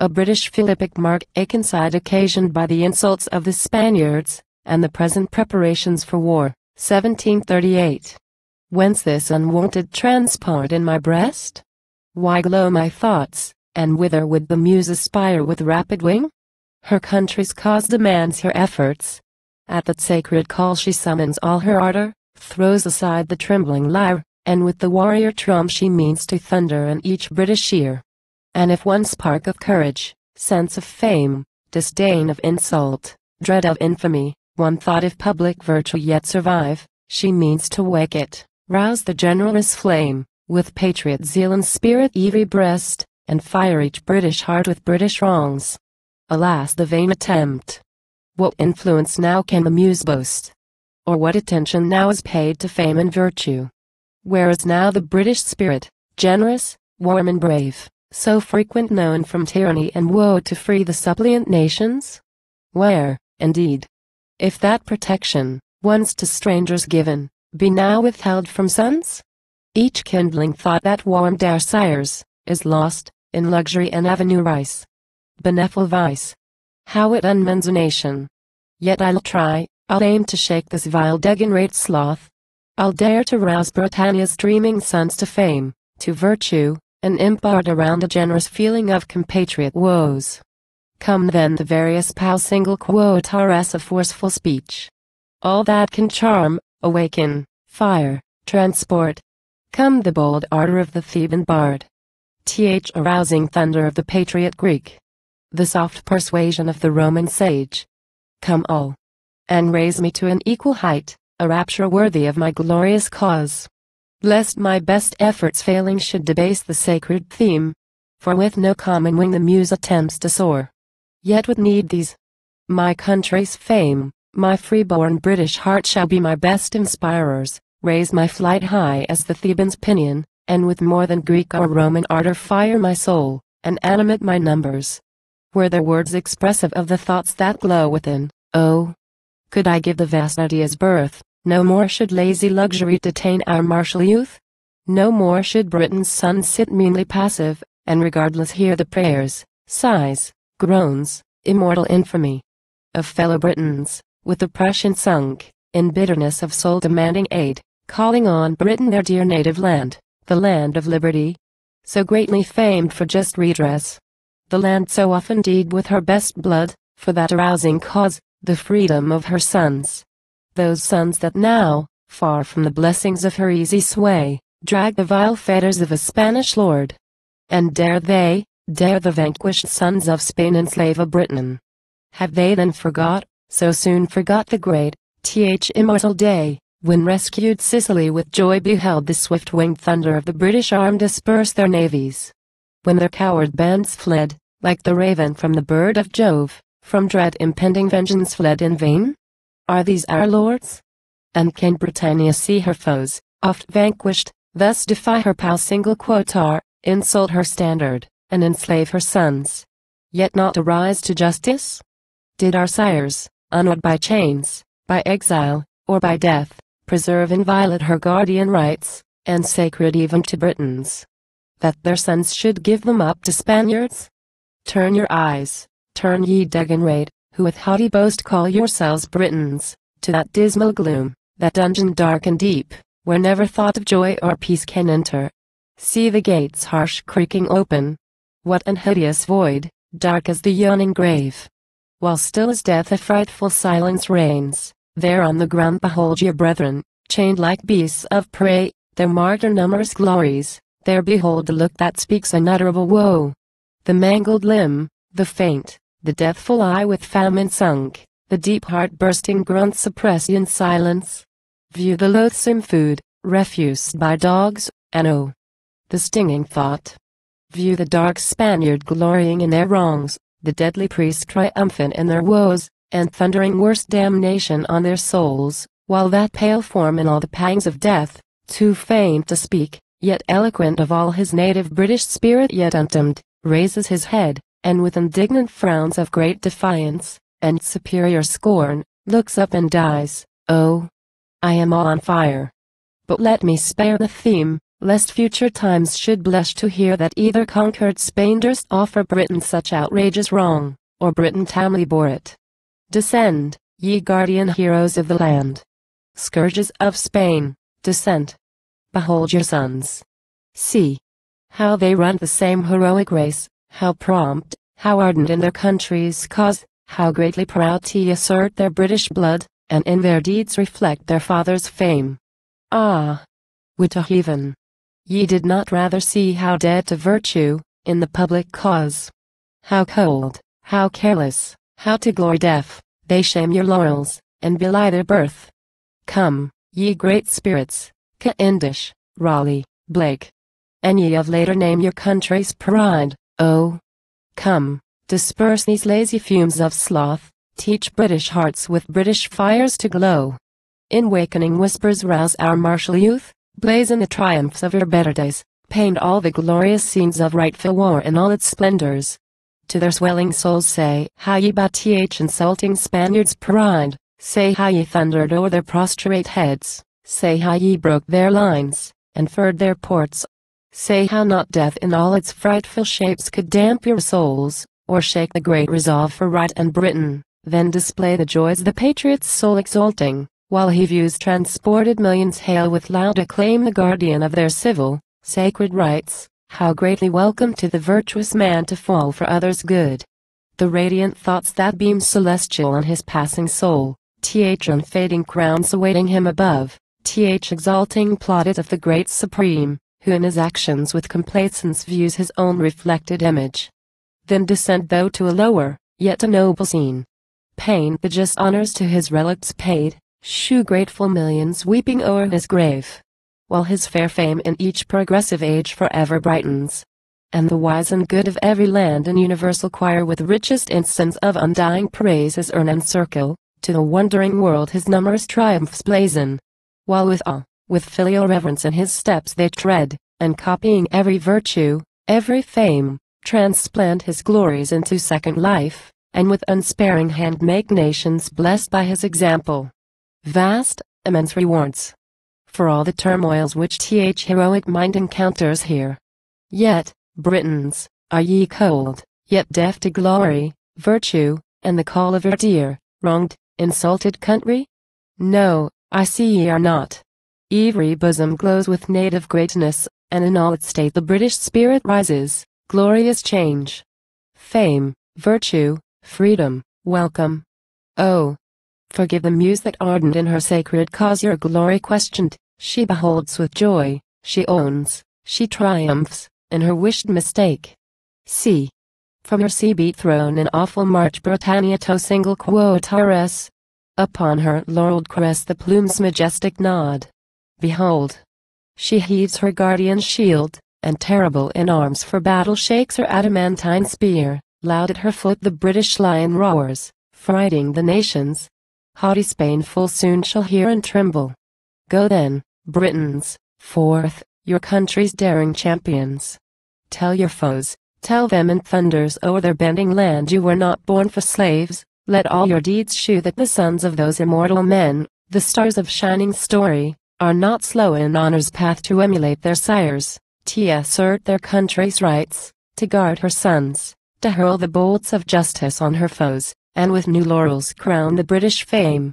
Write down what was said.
a British Philippic mark Akenside occasioned by the insults of the Spaniards, and the present preparations for war, 1738. Whence this unwonted transport in my breast? Why glow my thoughts, and whither would the muse aspire with rapid wing? Her country's cause demands her efforts. At that sacred call she summons all her ardor, throws aside the trembling lyre, and with the warrior drum she means to thunder in each British ear. And if one spark of courage, sense of fame, disdain of insult, dread of infamy, one thought of public virtue yet survive, she means to wake it, rouse the generous flame, with patriot zeal and spirit every breast, and fire each British heart with British wrongs. Alas the vain attempt! What influence now can the muse boast? Or what attention now is paid to fame and virtue? Where is now the British spirit, generous, warm and brave? So frequent known from tyranny and woe to free the suppliant nations? Where, indeed, if that protection, once to strangers given, be now withheld from sons? Each kindling thought that warmed our sires, is lost, in luxury and avenue rice. Beneficial vice. How it unmends a nation. Yet I'll try, I'll aim to shake this vile degenerate sloth. I'll dare to rouse Britannia's dreaming sons to fame, to virtue, and impart around a generous feeling of compatriot woes. Come then the various pow single quotaras of forceful speech. All that can charm, awaken, fire, transport. Come the bold ardor of the Theban bard. Th arousing thunder of the patriot Greek. The soft persuasion of the Roman sage. Come all. And raise me to an equal height, a rapture worthy of my glorious cause lest my best efforts failing should debase the sacred theme. For with no common wing the muse attempts to soar. Yet with need these. My country's fame, my freeborn British heart shall be my best inspirers, raise my flight high as the Theban's pinion, and with more than Greek or Roman ardor fire my soul, and animate my numbers. Were there words expressive of the thoughts that glow within, oh, could I give the vast ideas birth, no more should lazy luxury detain our martial youth. No more should Britain's sons sit meanly passive, and regardless hear the prayers, sighs, groans, immortal infamy of fellow Britons, with oppression sunk, in bitterness of soul demanding aid, calling on Britain their dear native land, the land of liberty, so greatly famed for just redress. The land so often deed with her best blood, for that arousing cause, the freedom of her sons those sons that now, far from the blessings of her easy sway, drag the vile fetters of a Spanish lord. And dare they, dare the vanquished sons of Spain enslave a Britain? Have they then forgot, so soon forgot the great, th immortal day, when rescued Sicily with joy beheld the swift-winged thunder of the British arm disperse their navies? When their coward bands fled, like the raven from the bird of Jove, from dread impending vengeance fled in vain? Are these our lords? And can Britannia see her foes, oft vanquished, thus defy her pal single quotar, insult her standard, and enslave her sons? Yet not arise to justice? Did our sires, unawed by chains, by exile, or by death, preserve inviolate her guardian rights, and sacred even to Britons? That their sons should give them up to Spaniards? Turn your eyes, turn ye degenerate, who with haughty boast call yourselves Britons, to that dismal gloom, that dungeon dark and deep, where never thought of joy or peace can enter. See the gates harsh creaking open. What an hideous void, dark as the yawning grave. While still as death a frightful silence reigns, there on the ground behold your brethren, chained like beasts of prey, their martyr numerous glories, there behold the look that speaks unutterable woe. The mangled limb, the faint, the deathful eye with famine sunk, the deep heart bursting grunt suppressed in silence. View the loathsome food, refused by dogs, and oh, the stinging thought. View the dark Spaniard glorying in their wrongs, the deadly priest triumphant in their woes, and thundering worse damnation on their souls, while that pale form in all the pangs of death, too faint to speak, yet eloquent of all his native British spirit yet untamed, raises his head, and with indignant frowns of great defiance, and superior scorn, looks up and dies. Oh, I am all on fire. But let me spare the theme, lest future times should blush to hear that either conquered Spain durst offer Britain such outrageous wrong, or Britain tamely bore it. Descend, ye guardian heroes of the land. Scourges of Spain, descend. Behold your sons. See how they run the same heroic race, how prompt, how ardent in their country's cause, how greatly proud to assert their British blood, and in their deeds reflect their father's fame. Ah! Heaven! Ye did not rather see how dead to virtue, in the public cause. How cold, how careless, how to glory deaf, they shame your laurels, and belie their birth. Come, ye great spirits, Cavendish, Raleigh, Blake. And ye of later name your country's pride, oh! Come, disperse these lazy fumes of sloth, teach British hearts with British fires to glow. In wakening whispers rouse our martial youth, blazon the triumphs of your better days, paint all the glorious scenes of rightful war in all its splendors. To their swelling souls say how ye bowed th insulting Spaniards' pride, say how ye thundered o'er their prostrate heads, say how ye broke their lines, and furred their ports. Say how not death in all its frightful shapes could damp your souls, or shake the great resolve for right and Britain, then display the joys the patriot's soul exalting, while he views transported millions hail with loud acclaim the guardian of their civil, sacred rights, how greatly welcome to the virtuous man to fall for others' good. The radiant thoughts that beam celestial on his passing soul, th unfading crowns awaiting him above, th exalting plaudit of the great supreme, who in his actions with complacence views his own reflected image. Then descend thou to a lower, yet a noble scene. Paint the just honors to his relics paid, shew grateful millions weeping o'er his grave, while his fair fame in each progressive age forever brightens. And the wise and good of every land and universal choir with richest incense of undying praises earn and circle, to the wondering world his numerous triumphs blazon. While with awe, with filial reverence in his steps they tread, and copying every virtue, every fame, transplant his glories into second life, and with unsparing hand make nations blessed by his example vast, immense rewards. For all the turmoils which th heroic mind encounters here. Yet, Britons, are ye cold, yet deaf to glory, virtue, and the call of your dear, wronged, insulted country? No, I see ye are not. Every bosom glows with native greatness, and in all its state the British spirit rises, glorious change. Fame, virtue, freedom, welcome. Oh, Forgive the muse that ardent in her sacred cause your glory questioned, she beholds with joy, she owns, she triumphs, in her wished mistake. See. From her sea-beat throne in awful march Britannia to single quotares. Upon her laureled crest the plumes majestic nod. Behold. She heaves her guardian shield, and terrible in arms for battle shakes her adamantine spear, loud at her foot the British lion roars, frighting the nations, haughty Spain full soon shall hear and tremble. Go then, Britons, forth, your country's daring champions. Tell your foes, tell them in thunders o'er their bending land you were not born for slaves, let all your deeds shew that the sons of those immortal men, the stars of shining story, are not slow in honor's path to emulate their sires, to assert their country's rights, to guard her sons, to hurl the bolts of justice on her foes, and with new laurels crown the British fame.